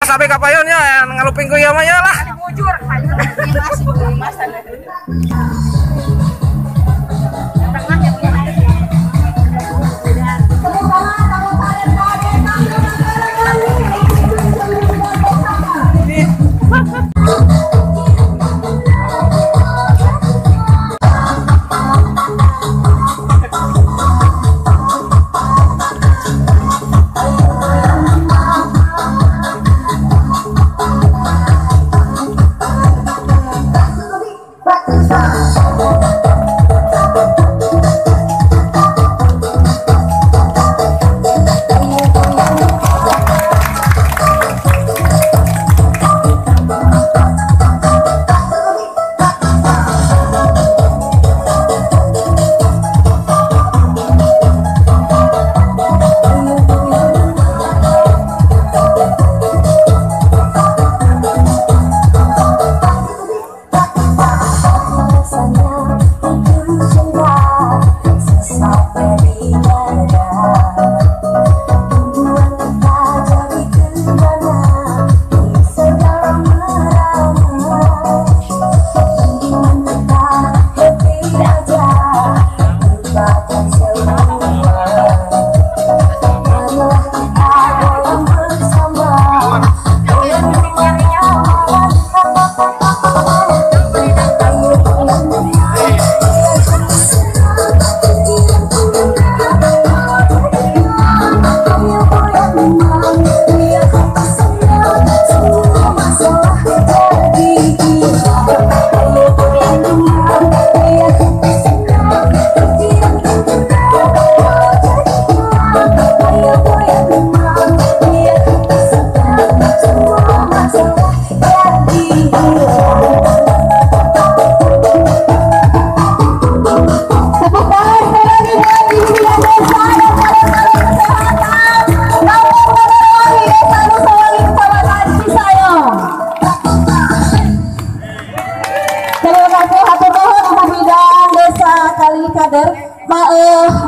Sabi kapayon ya, ngalupin ko ya maya lah. Bujur,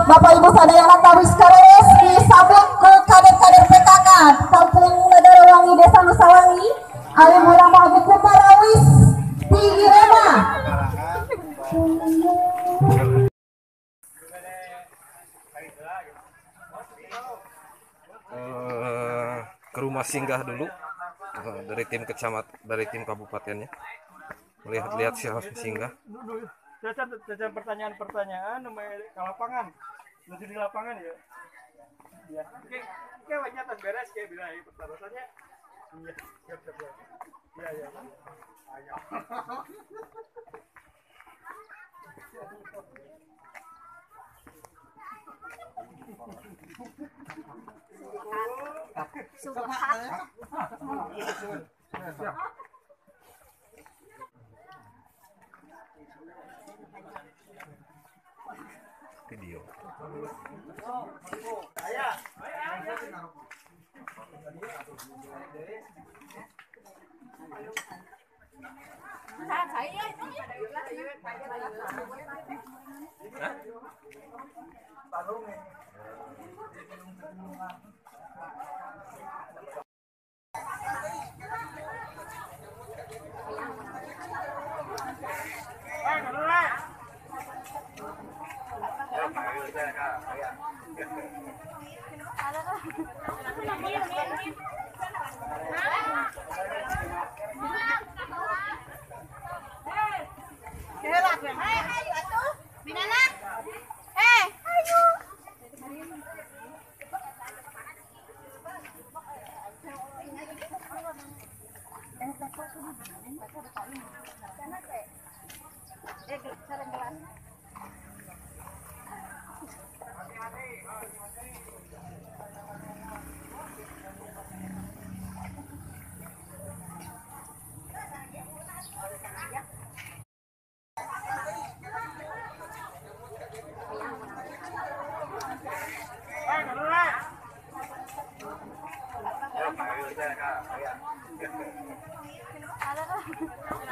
Bapak Ibu sadayana kawis kareres disambut ke kader-kader PKK Kampung Nadarawangi Desa Nusawangi. Ali Murang Mahabu Kuparawis Tinggi Rema. Eh, ke rumah singgah dulu eh, dari tim kecamat dari tim kabupatennya melihat-lihat si harus singgah dulu cacat cacat pertanyaan-pertanyaan ke lapangan menuju di lapangan ya? Ya oke oke banyak tas beres. Kayak bilang ya pertanyaannya iya siap siap siap iya iya ayo video Ayo, ¿Qué? ¿Qué? ¿Qué? แล้วก็